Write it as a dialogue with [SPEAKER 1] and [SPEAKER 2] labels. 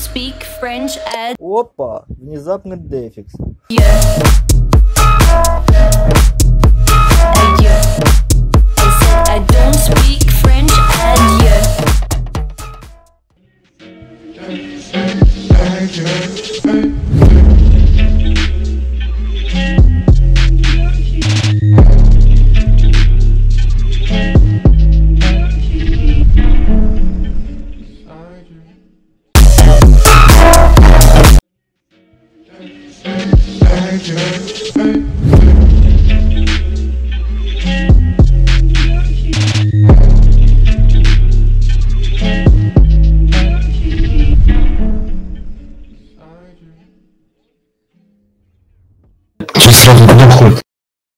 [SPEAKER 1] speak French adieu.
[SPEAKER 2] Опа, внезапный дефикс.
[SPEAKER 1] Adieu. Что сразу
[SPEAKER 3] нахуй?